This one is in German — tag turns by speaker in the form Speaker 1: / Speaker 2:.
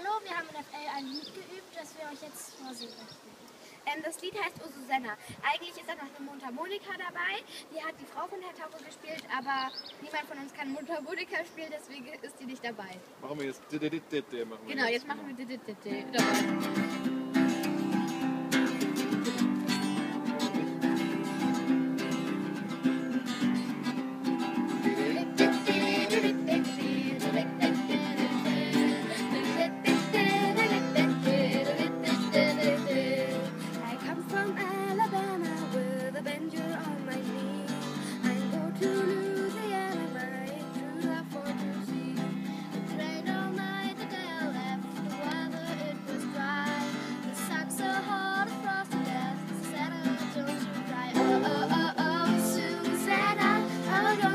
Speaker 1: Hallo, wir haben in FL ein Lied geübt, das wir euch jetzt vorsingen möchten.
Speaker 2: Ähm, das Lied heißt O Susanna. Eigentlich ist da noch eine Mundharmonika dabei. Die hat die Frau von Herr Taupe gespielt, aber niemand von uns kann Mundharmonika spielen, deswegen ist die nicht dabei.
Speaker 3: Machen wir jetzt. machen wir
Speaker 2: Genau, jetzt machen wir.